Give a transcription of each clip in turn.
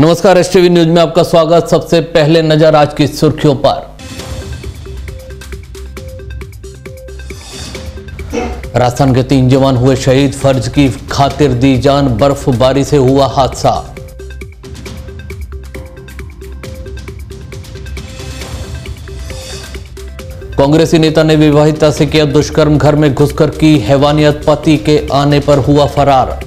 नमस्कार S TV news में आपका स्वागत। सबसे पहले नज़र आज की सुर्खियों पर। राजस्थान के तीन जवान हुए शहीद, फ़र्ज़ की खातिर दी जान, बर्फबारी से हुआ हादसा। कांग्रेसी नेता ने विवाहिता से किया दुष्कर्म, घर में घुसकर की हैवानियत, पति के आने पर हुआ फरार।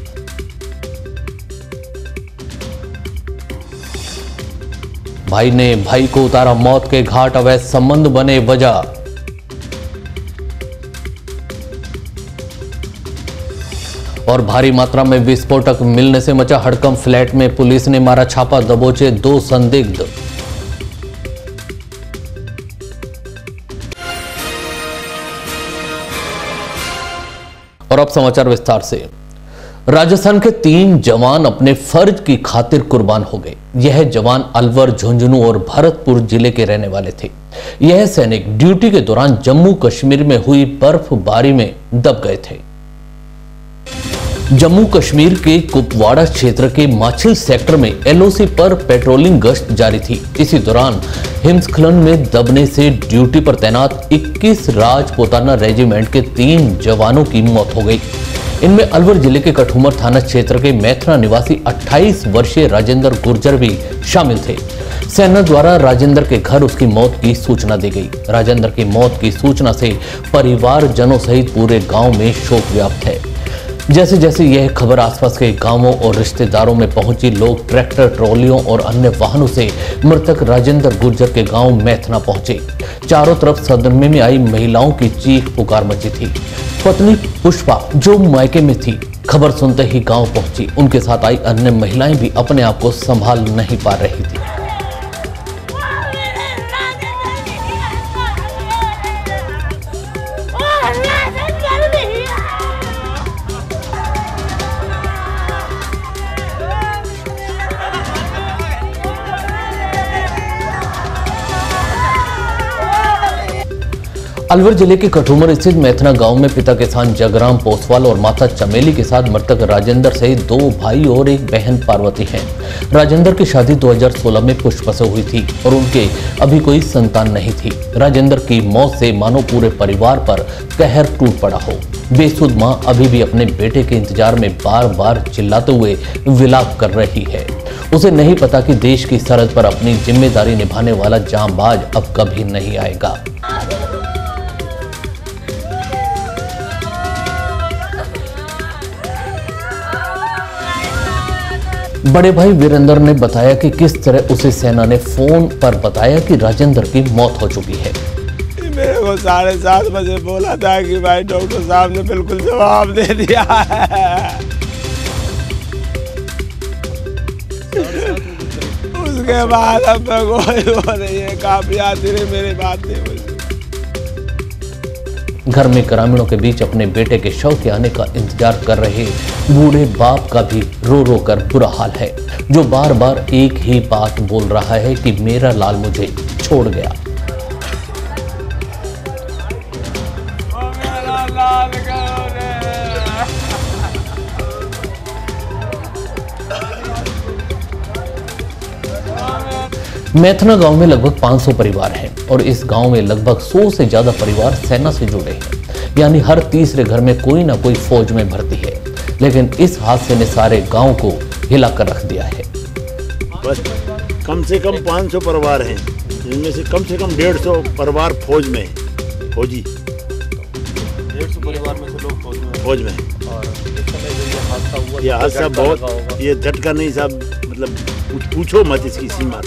भाई ने भाई को उतारा मौत के घाट, अवैध संबंध बने वजह। और भारी मात्रा में विस्फोटक मिलने से मचा हड़कम फ्लैट में पुलिस ने मारा छापा, दबोचे दो संदिग्ध। और अब समाचार विस्तार से। राजस्थान के तीन जवान अपने फ़र्ज़ की खातिर कुर्बान हो गए। यह जवान अलवर, झुंझुनू और भरतपुर ज़िले के रहने वाले थे। यह सैनिक ड्यूटी के दौरान जम्मू कश्मीर में हुई बर्फबारी में दब गए थे। जम्मू कश्मीर के कुपवाड़ा क्षेत्र के माछिल सेक्टर में एलओसी पर पेट्रोलिंग गश्त जारी थी। इसी दौरान हिमस्खलन में दबने से ड्यूटी पर तैनात 21 राजपोताना रेजिमेंट के तीन जवानों की मौत हो गई। इनमें अलवर ज़िले के कठुमर थाना क्षेत्र के मैथना निवासी 28 वर्षीय राजेंद्र गुर्जर भी शामिल थे। सेना द्वारा राजेंद्र के घर उसकी मौत की सूचना दी गई। राजेंद्र की मौत की सूचना से परिवार जनों सहित पूरे गाँव में शोक व्याप्त है। जैसे जैसे यह खबर आसपास के गाँवों और रिश्तेदारों में पहुँची, लोग ट्रैक्टर, ट्रॉलियों और अन्य वाहनों से मृतक राजेंद्र गुर्जर के गाँव मैथना पहुँचे। चारों तरफ़ सदमे में आई महिलाओं की चीख पुकार मची थी। पत्नी पुष्पा जो मायके में थी, खबर सुनते ही गाँव पहुँची। उनके साथ आई अन्य महिलाएँ भी अपने आप को संभाल नहीं पा रही थी। अलवर ज़िले के कठुमर स्थित मैथना गाँव में पिता किसान जगराम पोसवाल और माता चमेली के साथ मृतक राजेंद्र सहित दो भाई और एक बहन पार्वती हैं। राजेंद्र की शादी 2016 में पुष्प से हुई थी और उनके अभी कोई संतान नहीं थी। राजेंद्र की मौत से मानो पूरे परिवार पर कहर टूट पड़ा हो। बेसुद माँ अभी भी अपने बेटे के इंतज़ार में बार बार चिल्लाते हुए विलाप कर रही है। उसे नहीं पता कि देश की सरहद पर अपनी ज़िम्मेदारी निभाने वाला जांबाज अब कभी नहीं आएगा। बड़े भाई वीरेंद्र ने बताया कि किस तरह उसे सेना ने फ़ोन पर बताया कि राजेंद्र की मौत हो चुकी है। मेरे को साढ़े सात बजे बोला था कि भाई डॉक्टर साहब ने बिल्कुल जवाब दे दिया है। उसके बाद अब मैं कोई हो रही है काफ़ी आती रही, मेरी बात नहीं घर में ग्रामीणों के बीच अपने बेटे के शव के आने का इंतज़ार कर रहे बूढ़े बाप का भी रो रो कर बुरा हाल है। जो बार बार एक ही बात बोल रहा है कि मेरा लाल मुझे छोड़ गया। मैथना गाँव में लगभग 500 परिवार हैं। और इस गाँव में लगभग 100 से ज़्यादा परिवार सेना से जुड़े हैं। यानी हर तीसरे घर में कोई ना कोई फौज में भर्ती है। लेकिन इस हादसे ने सारे गाँव को हिलाकर रख दिया है। बस कम से कम 500 परिवार हैं। जिनमें से कम से कम 150 परिवार फौज में हैं। फौजी। डेढ़ सौ परिवार में से लोग फौज में हैं। फौज में हैं। और इस समय जो ये हादसा हुआ ये तो बहुत ये झटका नहीं साहब मतलब पूछो मत इसकी सीमा।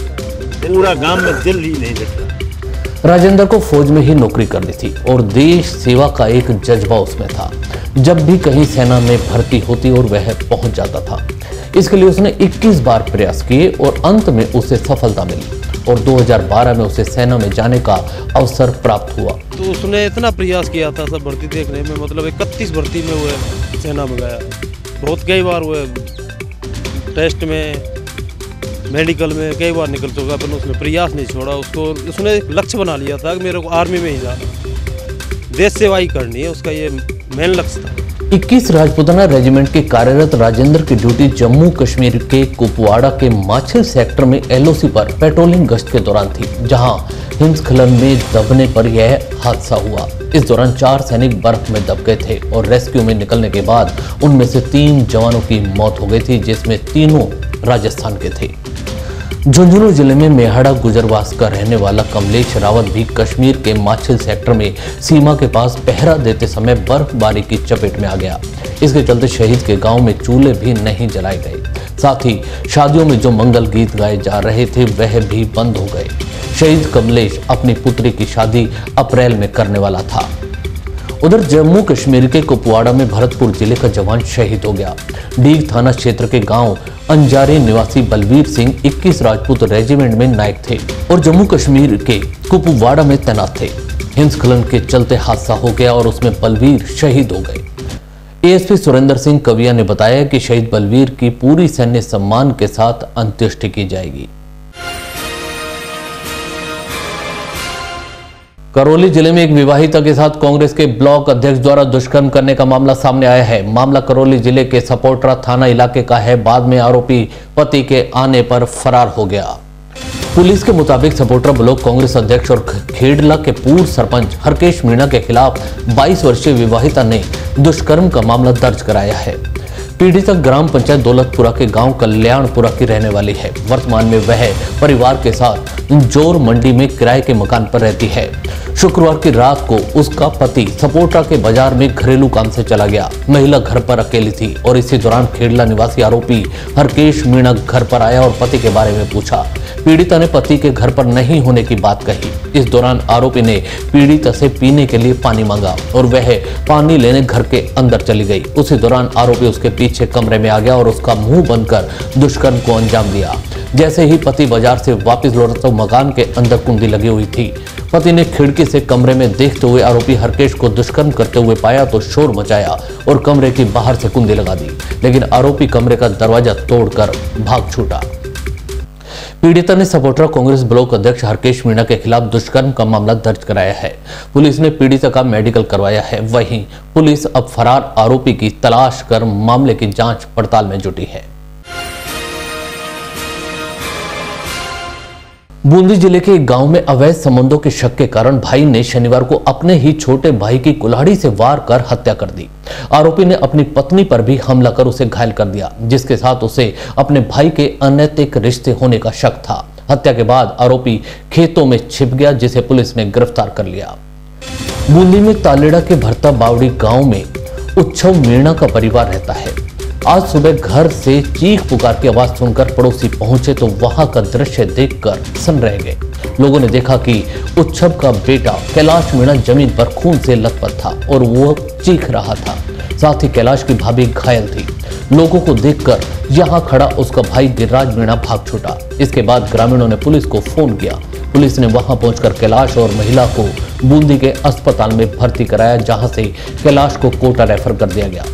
पूरा गाँव में दिल ही नहीं झटका। राजेंद्र को फौज में ही नौकरी करनी थी और देश सेवा का एक जज्बा उसमें था। जब भी कहीं सेना में भर्ती होती और वह पहुँच जाता था। इसके लिए उसने 21 बार प्रयास किए और अंत में उसे सफलता मिली और 2012 में उसे सेना में जाने का अवसर प्राप्त हुआ। तो उसने इतना प्रयास किया था सब भर्ती देखने में मतलब इकतीस भर्ती में हुए सेना में गया। बहुत कई बार वो टेस्ट में मेडिकल में कई बार निकल चुका पर उसने प्रयास नहीं छोड़ा। उसको, उसने लक्ष्य बना लिया था कि मेरे को आर्मी में ही जाना देश सेवा ही करनी है, उसका ये मेन लक्ष्य था। 21 राजपुताना रेजिमेंट के कार्यरत राजेंद्र की ड्यूटी जम्मू कश्मीर के कुपवाड़ा के माछिल सेक्टर में एलओसी पर पेट्रोलिंग गश्त के दौरान थी, जहाँ हिमस्खलन में दबने पर यह हादसा हुआ। इस दौरान चार सैनिक बर्फ़ में दब गए थे और रेस्क्यू में निकलने के बाद उनमें से तीन जवानों की मौत हो गई थी, जिसमें तीनों राजस्थान के थे। झुंझुनू ज़िले में मेहाड़ा गुजरवास का रहने वाला कमलेश रावत भी कश्मीर के माछिल सेक्टर में सीमा के पास पहरा देते समय बर्फबारी की चपेट में आ गया। इसके चलते शहीद के गाँव में चूल्हे भी नहीं जलाए गए। साथ ही शादियों में जो मंगल गीत गाए जा रहे थे, वह भी बंद हो गए। शहीद कमलेश अपनी पुत्री की शादी अप्रैल में करने वाला था। उधर जम्मू कश्मीर के कुपवाड़ा में भरतपुर ज़िले का जवान शहीद हो गया। डीग थाना क्षेत्र के गाँव अंजारी निवासी बलवीर सिंह 21 राजपूत रेजिमेंट में नायक थे और जम्मू कश्मीर के कुपवाड़ा में तैनात थे। हिमस्खलन के चलते हादसा हो गया और उसमें बलवीर शहीद हो गए। एएसपी सुरेंद्र सिंह कविया ने बताया कि शहीद बलवीर की पूरी सैन्य सम्मान के साथ अंत्येष्टि की जाएगी। करौली ज़िले में एक विवाहिता के साथ कांग्रेस के ब्लॉक अध्यक्ष द्वारा दुष्कर्म करने का मामला सामने आया है। मामला करौली ज़िले के सपोटरा थाना इलाके का है। बाद में आरोपी पति के आने पर फरार हो गया। पुलिस के मुताबिक सपोटरा ब्लॉक कांग्रेस अध्यक्ष और खेडला के पूर्व सरपंच हरकेश मीणा के खिलाफ 22 वर्षीय विवाहिता ने दुष्कर्म का मामला दर्ज कराया है। पीड़िता ग्राम पंचायत दौलतपुरा के गाँव कल्याणपुरा की रहने वाली है। वर्तमान में वह परिवार के साथ ज़ोर मंडी में किराए के मकान पर रहती है। शुक्रवार की रात को उसका पति सपोटा के बाज़ार में घरेलू काम से चला गया। महिला घर पर अकेली थी और इसी दौरान खेड़ला निवासी आरोपी हरकेश मीणा घर पर आया और पति के बारे में पूछा। पीड़िता ने पति के घर पर नहीं होने की बात कही। इस दौरान आरोपी ने पीड़िता से पीने के लिए पानी मांगा और वह पानी लेने घर के अंदर चली गई। उसी दौरान आरोपी उसके पीछे कमरे में आ गया और उसका मुँह बंद कर दुष्कर्म को अंजाम दिया। जैसे ही पति बाज़ार से वापस लौटा तो मकान के अंदर कुंडी लगी हुई थी। पति ने खिड़की से कमरे में देखते हुए आरोपी हरकेश को दुष्कर्म करते हुए पाया तो शोर मचाया और कमरे की बाहर से कुंडी लगा दी लेकिन आरोपी कमरे का दरवाज़ा तोड़कर भाग छूटा। पीड़िता ने सपोर्टर कांग्रेस ब्लॉक अध्यक्ष हरकेश मीणा के खिलाफ दुष्कर्म का मामला दर्ज कराया है। पुलिस ने पीड़िता का मेडिकल करवाया है। वहीं पुलिस अब फरार आरोपी की तलाश कर मामले की जाँच पड़ताल में जुटी है। बूंदी ज़िले के एक गाँव में अवैध संबंधों के शक के कारण भाई ने शनिवार को अपने ही छोटे भाई की कुल्हाड़ी से वार कर हत्या कर दी। आरोपी ने अपनी पत्नी पर भी हमला कर उसे घायल कर दिया, जिसके साथ उसे अपने भाई के अनैतिक रिश्ते होने का शक था। हत्या के बाद आरोपी खेतों में छिप गया, जिसे पुलिस ने गिरफ़्तार कर लिया। बूंदी में तालेड़ा के भरता बावड़ी गाँव में उच्छव मीणा का परिवार रहता है। आज सुबह घर से चीख पुकार की आवाज़ सुनकर पड़ोसी पहुँचे तो वहाँ का दृश्य देखकर सन रह गए। लोगों ने देखा कि उच्छब का बेटा कैलाश मीणा ज़मीन पर खून से लथपथ था और वो चीख रहा था। साथ ही कैलाश की भाभी घायल थी। लोगों को देखकर यहाँ खड़ा उसका भाई गिरिराज मीणा भाग छूटा। इसके बाद ग्रामीणों ने पुलिस को फ़ोन किया। पुलिस ने वहाँ पहुंचकर कैलाश और महिला को बूंदी के अस्पताल में भर्ती कराया, जहाँ से कैलाश को कोटा रेफर कर दिया गया।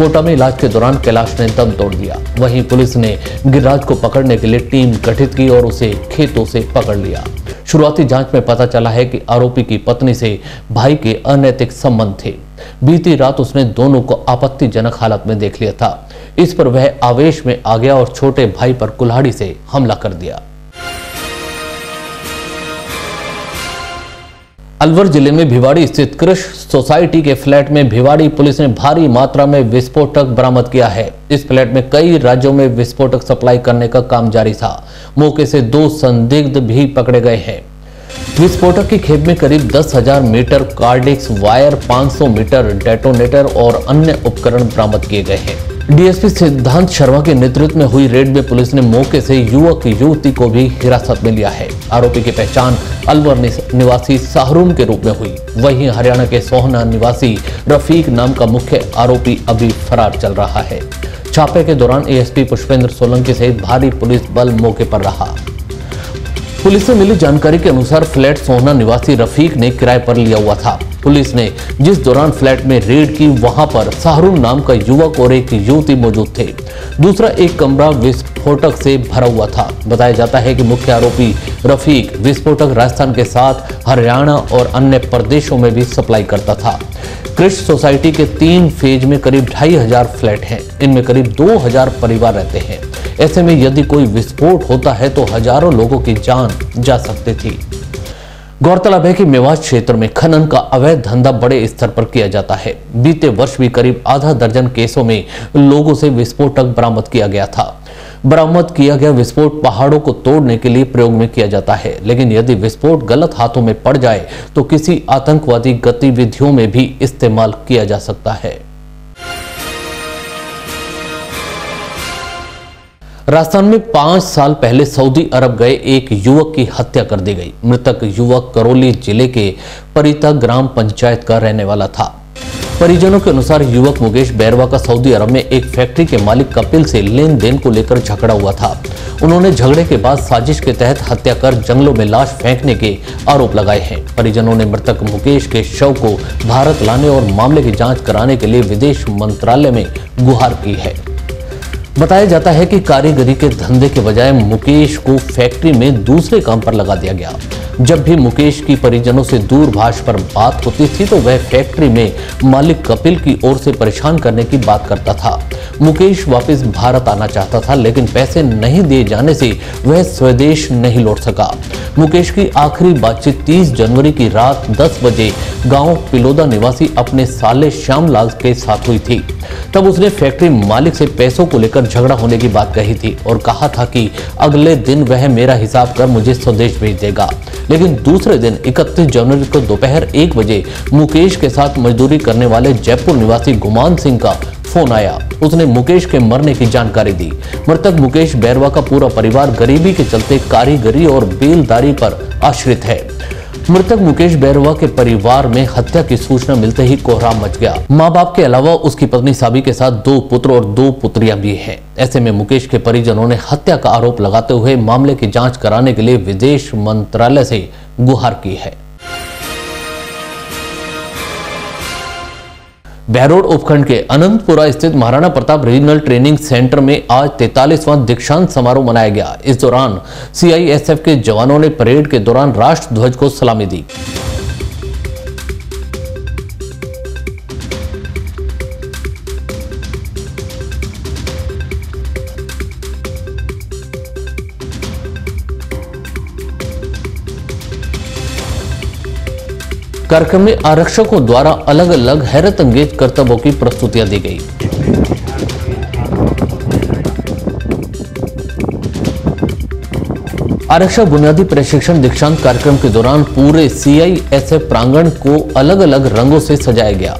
कोटा में इलाज के दौरान कैलाश ने दम तोड़ दिया। वहीं पुलिस ने गिरिराज को पकड़ने के लिए टीम गठित की और उसे खेतों से पकड़ लिया। शुरुआती जाँच में पता चला है कि आरोपी की पत्नी से भाई के अनैतिक संबंध थे। बीती रात उसने दोनों को आपत्तिजनक हालत में देख लिया था। इस पर वह आवेश में आ गया और छोटे भाई पर कुल्हाड़ी से हमला कर दिया। अलवर ज़िले में भिवाड़ी स्थित कृष सोसाइटी के फ्लैट में भिवाड़ी पुलिस ने भारी मात्रा में विस्फोटक बरामद किया है। इस फ्लैट में कई राज्यों में विस्फोटक सप्लाई करने का काम जारी था। मौके से दो संदिग्ध भी पकड़े गए हैं। विस्फोटक की खेप में करीब दस हज़ार meter cordtex wire 500 meter detonator और अन्य उपकरण बरामद किए गए हैं। डीएसपी सिद्धांत शर्मा के नेतृत्व में हुई रेड में पुलिस ने मौके से युवक युवती को भी हिरासत में लिया है। आरोपी की पहचान अलवर निवासी शाहरुम के रूप में हुई। वहीं हरियाणा के सोहना निवासी रफीक नाम का मुख्य आरोपी अभी फरार चल रहा है। छापे के दौरान एएसपी पुष्पेंद्र सोलंकी सहित भारी पुलिस बल मौके पर रहा। पुलिस से मिली जानकारी के अनुसार फ्लैट सोहना निवासी रफीक ने किराए पर लिया हुआ था। पुलिस ने जिस दौरान फ्लैट में रेड की वहाँ पर शाहरुख नाम का युवक और एक युवती मौजूद थे। दूसरा एक कमरा विस्फोटक से भरा हुआ था। बताया जाता है कि मुख्य आरोपी रफीक विस्फोटक राजस्थान के साथ हरियाणा और अन्य प्रदेशों में भी सप्लाई करता था। कृष्ण सोसाइटी के तीन फ़ेज़ में करीब ढाई हज़ार फ्लैट हैं। इनमें करीब दो हज़ार परिवार रहते हैं। ऐसे में यदि कोई विस्फोट होता है तो हज़ारों लोगों की जान जा सकती थी। गौरतलब है कि मेवात क्षेत्र में खनन का अवैध धंधा बड़े स्तर पर किया जाता है। बीते वर्ष भी करीब आधा दर्जन केसों में लोगों से विस्फोटक बरामद किया गया था। बरामद किया गया विस्फोट पहाड़ों को तोड़ने के लिए प्रयोग में किया जाता है, लेकिन यदि विस्फोट गलत हाथों में पड़ जाए तो किसी आतंकवादी गतिविधियों में भी इस्तेमाल किया जा सकता है। राजस्थान में पाँच साल पहले सऊदी अरब गए एक युवक की हत्या कर दी गई। मृतक युवक करौली ज़िले के परिता ग्राम पंचायत का रहने वाला था। परिजनों के अनुसार युवक मुकेश बैरवा का सऊदी अरब में एक फैक्ट्री के मालिक कपिल से लेन देन को लेकर झगड़ा हुआ था। उन्होंने झगड़े के बाद साजिश के तहत हत्या कर जंगलों में लाश फेंकने के आरोप लगाए हैं। परिजनों ने मृतक मुकेश के शव को भारत लाने और मामले की जाँच कराने के लिए विदेश मंत्रालय में गुहार की है। बताया जाता है कि कारीगरी के धंधे के बजाय मुकेश को फैक्ट्री में दूसरे काम पर लगा दिया गया। जब भी मुकेश की परिजनों से दूरभाष पर बात होती थी तो वह फैक्ट्री में मालिक कपिल की ओर से परेशान करने की बात करता था। मुकेश वापस भारत आना चाहता था, लेकिन पैसे नहीं दिए जाने से वह स्वदेश नहीं लौट सका। मुकेश की आखिरी बातचीत 30 जनवरी की रात 10 बजे गाँव पिलोदा निवासी अपने साले श्यामलाल के साथ हुई थी। तब उसने फैक्ट्री मालिक से पैसों को लेकर झगड़ा होने की बात कही थी और कहा था कि अगले दिन वह मेरा हिसाब कर मुझे स्वदेश भेज देगा। लेकिन दूसरे दिन 31 जनवरी को दोपहर एक बजे, मुकेश के साथ मजदूरी करने वाले जयपुर निवासी गुमान सिंह का फ़ोन आया। उसने मुकेश के मरने की जानकारी दी। मृतक मुकेश बैरवा का पूरा परिवार गरीबी के चलते कारीगरी और बेलदारी पर आश्रित है। मृतक मुकेश बैरवा के परिवार में हत्या की सूचना मिलते ही कोहराम मच गया। माँ बाप के अलावा उसकी पत्नी साबी के साथ दो पुत्र और दो पुत्रियाँ भी हैं। ऐसे में मुकेश के परिजनों ने हत्या का आरोप लगाते हुए मामले की जाँच कराने के लिए विदेश मंत्रालय से गुहार की है। बहरोड उपखंड के अनंतपुरा स्थित Maharana Pratap regional training centre में आज तैतालीसवां दीक्षांत समारोह मनाया गया। इस दौरान सीआईएसएफ के जवानों ने परेड के दौरान राष्ट्र ध्वज को सलामी दी। कार्यक्रम में आरक्षकों द्वारा अलग अलग हैरत अंगेज कर्तव्यों की प्रस्तुतियाँ दी गई। आरक्षक बुनियादी प्रशिक्षण दीक्षांत कार्यक्रम के दौरान पूरे सीआईएसएफ प्रांगण को अलग अलग रंगों से सजाया गया।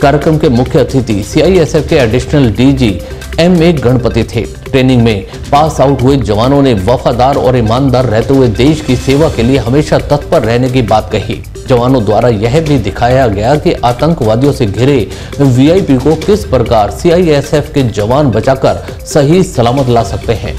कार्यक्रम के मुख्य अतिथि सीआईएसएफ के additional DG M A Ganapathy थे। ट्रेनिंग में पास आउट हुए जवानों ने वफादार और ईमानदार रहते हुए देश की सेवा के लिए हमेशा तत्पर रहने की बात कही। जवानों द्वारा यह भी दिखाया गया कि आतंकवादियों से घिरे वीआईपी को किस प्रकार सीआईएसएफ के जवान बचाकर सही सलामत ला सकते हैं।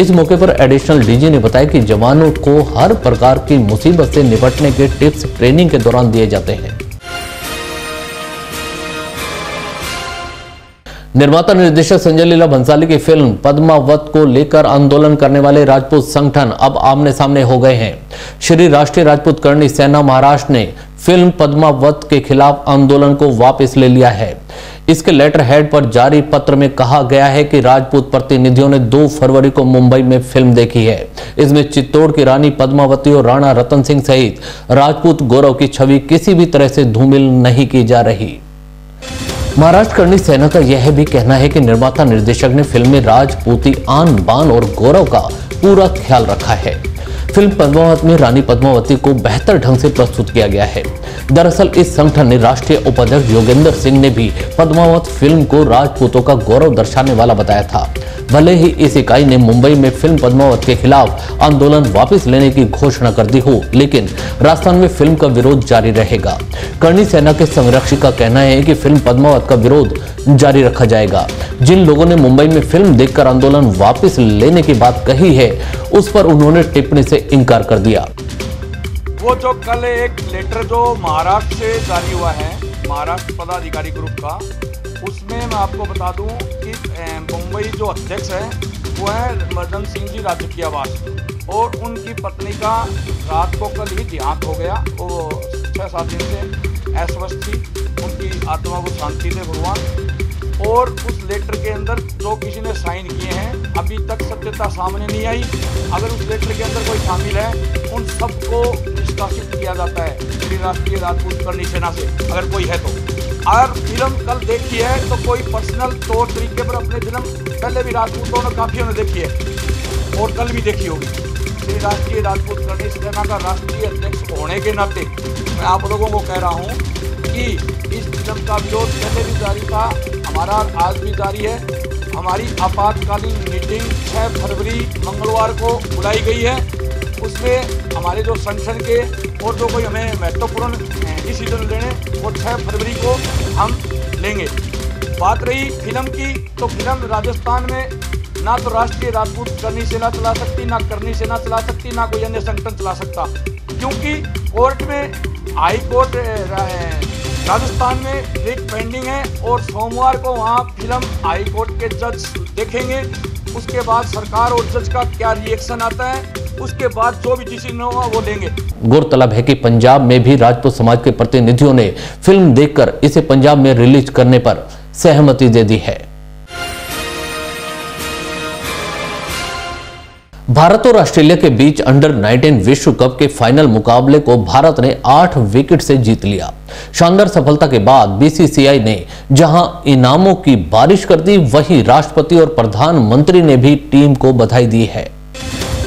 इस मौके पर एडिशनल डीजी ने बताया कि जवानों को हर प्रकार की मुसीबत से निपटने के टिप्स ट्रेनिंग के दौरान दिए जाते हैं। निर्माता निर्देशक संजय लीला भंसाली की फ़िल्म पद्मावत को लेकर आंदोलन करने वाले राजपूत संगठन अब आमने सामने हो गए हैं। श्री राष्ट्रीय राजपूत करणी सेना महाराष्ट्र ने फ़िल्म पद्मावत के खिलाफ आंदोलन को वापस ले लिया है। इसके लेटर हेड पर जारी पत्र में कहा गया है कि राजपूत प्रतिनिधियों ने 2 फरवरी को मुंबई में फ़िल्म देखी है। इसमें चित्तौड़ की रानी पद्मावती और राणा रतन सिंह सहित राजपूत गौरव की छवि किसी भी तरह से धूमिल नहीं की जा रही। महाराष्ट्र करनी सेना का यह भी कहना है कि निर्माता निर्देशक ने फ़िल्म में राजपूती आन बान और गौरव का पूरा ख्याल रखा है। फ़िल्म पद्मावत में रानी पद्मावती को बेहतर ढंग से प्रस्तुत किया गया है। दरअसल इस संगठन ने राष्ट्रीय उपाध्यक्ष योगेंद्र सिंह ने भी पद्मावत फ़िल्म को राजपूतों का गौरव दर्शाने वाला बताया था। भले ही इस इकाई ने मुंबई में फ़िल्म पद्मावत के खिलाफ आंदोलन वापस लेने की घोषणा कर दी हो, लेकिन राजस्थान में फ़िल्म का विरोध जारी रहेगा। करणी सेना के संरक्षक का कहना है कि फ़िल्म पद्मावत का विरोध जारी रखा जाएगा। जिन लोगों ने मुंबई में फ़िल्म देखकर आंदोलन वापस लेने की बात कही है, उस पर उन्होंने टिप्पणी से इनकार कर दिया। वो जो कल एक लेटर जो महाराष्ट्र से जारी हुआ है, महाराष्ट्र पदाधिकारी ग्रुप का, उसमें मैं आपको बता दूँ कि मुंबई जो अध्यक्ष है, वो है मर्दन सिंह जी राजकीय आवास और उनकी पत्नी का रात को कल ही देहांत हो गया, वो छः सात दिन से अस्वस्थ थी। उनकी आत्मा को शांति दे भगवान और उस लेटर के अंदर जो किसी ने साइन किए हैं, अभी तक सत्यता सामने नहीं आई। अगर उस लेटर के अंदर कोई शामिल है, उन सबको निष्कासित किया जाता है श्री राष्ट्रीय राजपूत करनी सेना से, अगर कोई है तो। अगर फ़िल्म कल देखी है तो कोई पर्सनल तौर तरीके पर अपने फ़िल्म पहले भी राजपूतों ने काफ़ी ने देखी है, और कल भी देखी होगी। श्री राष्ट्रीय राजपूत करनी सेना का राष्ट्रीय अध्यक्ष होने के नाते मैं आप लोगों को कह रहा हूँ कि इस फ़िल्म का विरोध पहले भी जारी था हमारा आज भी जारी है। हमारी आपातकालीन मीटिंग 6 फरवरी मंगलवार को बुलाई गई है। उसमें हमारे जो संगठन के और जो कोई हमें महत्वपूर्ण डिसीज़न लेने, वो 6 फरवरी को हम लेंगे। बात रही फ़िल्म की तो फ़िल्म राजस्थान में ना तो राष्ट्रीय राजपूत करनी सेना चला सकती, ना करनी सेना चला सकती, ना कोई अन्य संगठन चला सकता। क्योंकि कोर्ट में हाई कोर्ट राजस्थान में रिट पेंडिंग है और सोमवार को वहाँ फ़िल्म हाई कोर्ट के जज देखेंगे। उसके बाद सरकार और जज का क्या रिएक्शन आता है, उसके बाद जो भी डिसीज़न होगा वो लेंगे। गौरतलब है कि पंजाब में भी राजपूत समाज के प्रतिनिधियों ने फ़िल्म देखकर इसे पंजाब में रिलीज़ करने पर सहमति दे दी है। भारत और ऑस्ट्रेलिया के बीच अंडर 19 विश्व कप के फाइनल मुकाबले को भारत ने आठ विकेट से जीत लिया। शानदार सफलता के बाद बीसीसीआई ने जहाँ इनामों की बारिश कर दी, वहीं राष्ट्रपति और प्रधानमंत्री ने भी टीम को बधाई दी है।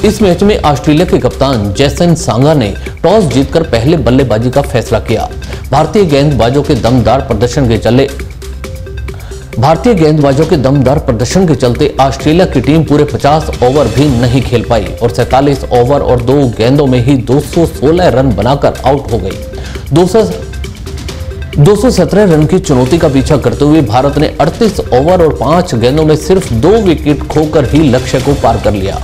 इस मैच में ऑस्ट्रेलिया के कप्तान जैसन सांगा ने टॉस जीतकर पहले बल्लेबाजी का फैसला किया। भारतीय गेंदबाजों के दमदार प्रदर्शन के चले भारतीय गेंदबाजों के दमदार प्रदर्शन के चलते ऑस्ट्रेलिया की टीम पूरे 50 ओवर भी नहीं खेल पाई और सैतालीस ओवर और दो गेंदों में ही 216 रन बनाकर आउट हो गई। 217 रन की चुनौती का पीछा करते हुए भारत ने 38 ओवर और पाँच गेंदों में सिर्फ़ दो विकेट खोकर ही लक्ष्य को पार कर लिया।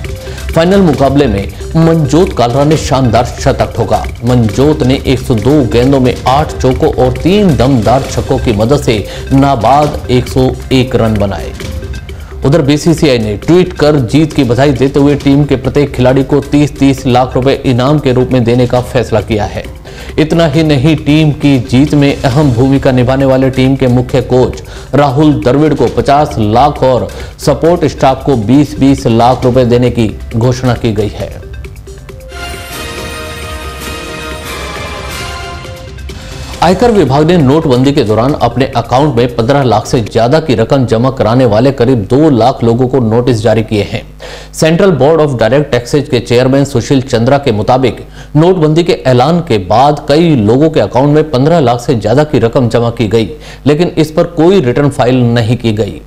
फाइनल मुकाबले में मनजोत कालरा ने शानदार शतक ठोका। मनजोत ने 102 गेंदों में 8 चौकों और तीन दमदार छक्कों की मदद से नाबाद 101 रन बनाए। उधर बीसीसीआई ने ट्वीट कर जीत की बधाई देते हुए टीम के प्रत्येक खिलाड़ी को 30-30 लाख रुपए इनाम के रूप में देने का फैसला किया है। इतना ही नहीं, टीम की जीत में अहम भूमिका निभाने वाले टीम के मुख्य कोच राहुल द्रविड़ को 50 लाख और सपोर्ट स्टाफ को 20-20 लाख रुपए देने की घोषणा की गई है। आयकर विभाग ने नोटबंदी के दौरान अपने अकाउंट में 15 लाख से ज़्यादा की रकम जमा कराने वाले करीब 2 लाख लोगों को नोटिस जारी किए हैं। Central board of direct taxes के चेयरमैन सुशील चंद्रा के मुताबिक, नोटबंदी के ऐलान के बाद कई लोगों के अकाउंट में 15 लाख से ज़्यादा की रकम जमा की गई, लेकिन इस पर कोई रिटर्न फ़ाइल नहीं की गई।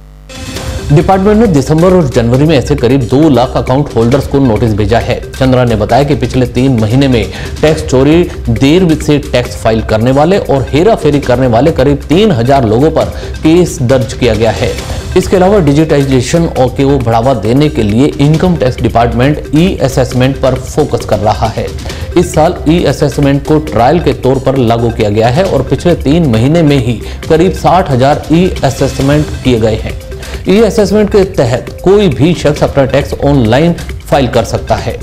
डिपार्टमेंट ने दिसंबर और जनवरी में ऐसे करीब दो लाख अकाउंट होल्डर्स को नोटिस भेजा है। चंद्रा ने बताया कि पिछले तीन महीने में टैक्स चोरी, देर से टैक्स फ़ाइल करने वाले और हेरा फेरी करने वाले करीब तीन हज़ार लोगों पर केस दर्ज किया गया है। इसके अलावा डिजिटाइजेशन और के वो बढ़ावा देने के लिए income tax department e assessment पर फोकस कर रहा है। इस साल ई असेसमेंट को ट्रायल के तौर पर लागू किया गया है और पिछले तीन महीने में ही करीब साठ हज़ार ई असेसमेंट किए गए हैं। ई असेसमेंट के तहत कोई भी शख्स अपना टैक्स ऑनलाइन फ़ाइल कर सकता है,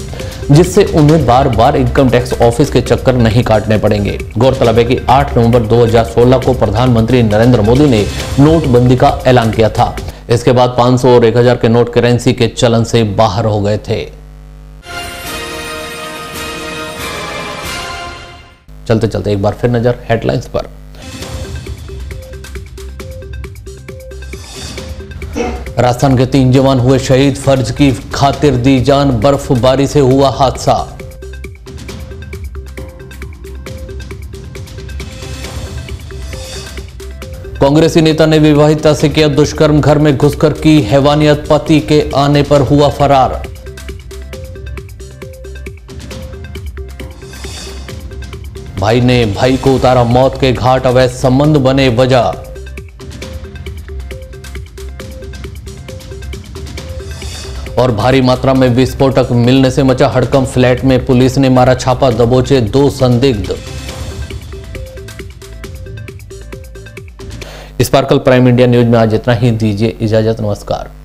जिससे उन्हें बार बार इनकम टैक्स ऑफ़िस के चक्कर नहीं काटने पड़ेंगे। गौरतलब है कि 8 नवंबर 2016 को प्रधानमंत्री नरेंद्र मोदी ने नोटबंदी का ऐलान किया था। इसके बाद 500 और 1000 के नोट करेंसी के चलन से बाहर हो गए थे। चलते चलते एक बार फिर नज़र हेडलाइंस पर। राजस्थान के तीन जवान हुए शहीद, फ़र्ज़ की खातिर दी जान, बर्फबारी से हुआ हादसा। कांग्रेसी नेता ने विवाहिता से किया दुष्कर्म, घर में घुसकर की हैवानियत, पति के आने पर हुआ फरार। भाई ने भाई को उतारा मौत के घाट, अवैध संबंध बने वजह। और भारी मात्रा में विस्फोटक मिलने से मचा हड़कम फ्लैट में पुलिस ने मारा छापा, दबोचे दो संदिग्ध। स्पार्कल प्राइम इंडिया न्यूज़ में आज इतना ही। दीजिए इजाज़त, नमस्कार।